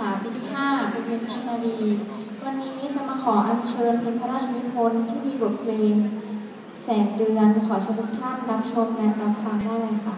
ษาปีที่5โรงเรียนพิชนารีวันนี้จะมาขออัญเชิญเพลงพระราชนิพนธ์ที่มีบทเพลงแสงเดือนขอเชิญทุกท่านรับชมและรับฟังได้เลยค่ะ